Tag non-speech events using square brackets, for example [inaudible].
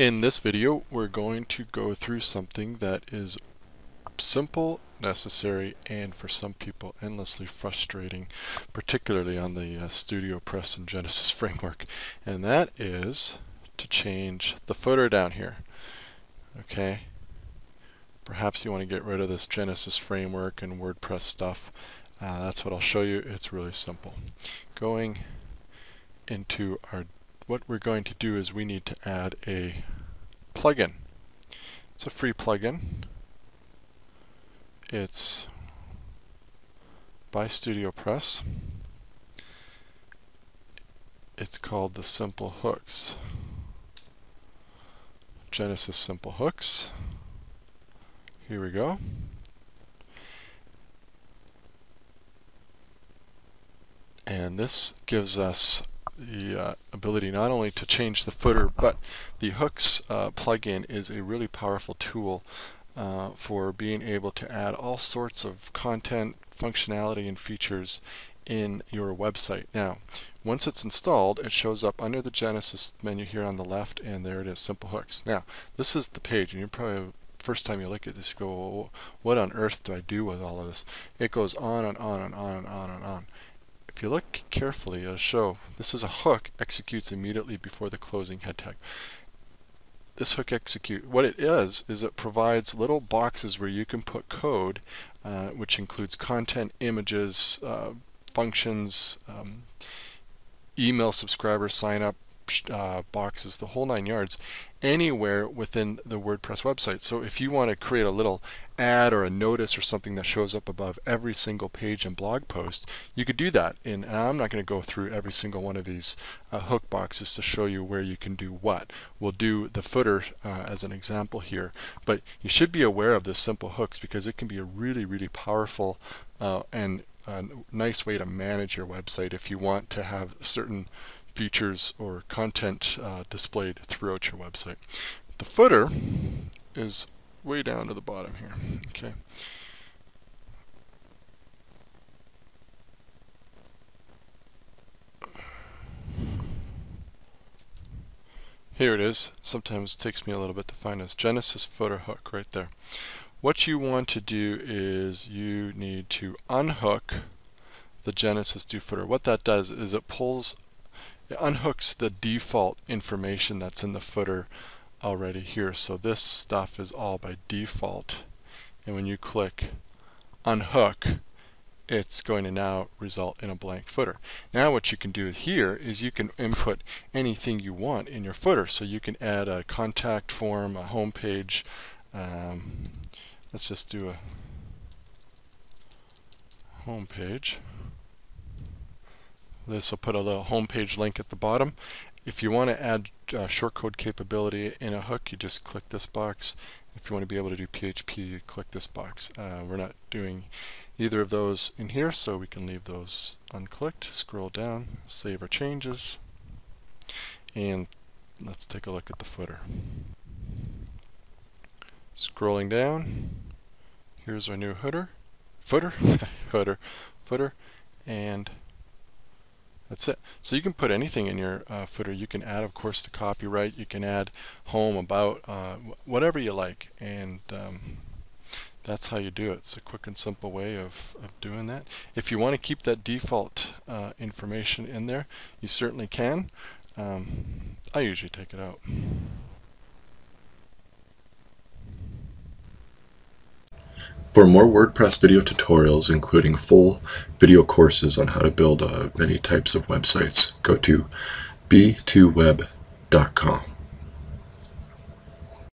In this video, we're going to go through something that is simple, necessary, and for some people endlessly frustrating, particularly on the uh, StudioPress and Genesis [laughs] framework, and that is to change the footer down here. Okay, perhaps you want to get rid of this Genesis framework and WordPress stuff. Uh, that's what I'll show you. It's really simple. Going into our what we're going to do is we need to add a plugin. It's a free plugin. It's by StudioPress. It's called the Simple Hooks. Genesis Simple Hooks. Here we go. And this gives us the uh, ability not only to change the footer, but the hooks uh, plugin is a really powerful tool uh, for being able to add all sorts of content, functionality, and features in your website. Now, once it's installed, it shows up under the Genesis menu here on the left, and there it is, Simple Hooks. Now, this is the page, and you're probably first time you look at this, you go, what on earth do I do with all of this? It goes on and on and on and on and on. If you look carefully, it'll show this is a hook executes immediately before the closing head tag. This hook execute, what it is, is it provides little boxes where you can put code, uh, which includes content, images, uh, functions, um, email subscriber sign up, uh, boxes, the whole nine yards, anywhere within the WordPress website. So if you want to create a little ad or a notice or something that shows up above every single page and blog post, you could do that. And I'm not going to go through every single one of these uh, hook boxes to show you where you can do what. We'll do the footer uh, as an example here. But you should be aware of the simple hooks because it can be a really, really powerful uh, and a nice way to manage your website if you want to have certain features or content uh, displayed throughout your website. The footer is way down to the bottom here. Okay. Here it is. Sometimes it takes me a little bit to find this. Genesis footer hook right there. What you want to do is you need to unhook the Genesis do footer. What that does is it pulls it unhooks the default information that's in the footer already here. So this stuff is all by default. And when you click unhook, it's going to now result in a blank footer. Now what you can do here is you can input anything you want in your footer. So you can add a contact form, a home page. Um, let's just do a home page. This will put a little homepage link at the bottom. If you want to add uh, shortcode capability in a hook, you just click this box. If you want to be able to do PHP, you click this box. Uh, we're not doing either of those in here, so we can leave those unclicked. Scroll down, save our changes, and let's take a look at the footer. Scrolling down, here's our new footer, footer, [laughs] footer, footer, and that's it. So you can put anything in your uh, footer. You can add, of course, the copyright. You can add home, about, uh, whatever you like. And um, that's how you do it. It's a quick and simple way of, of doing that. If you want to keep that default uh, information in there, you certainly can. Um, I usually take it out. For more WordPress video tutorials, including full video courses on how to build uh, many types of websites, go to b2web.com.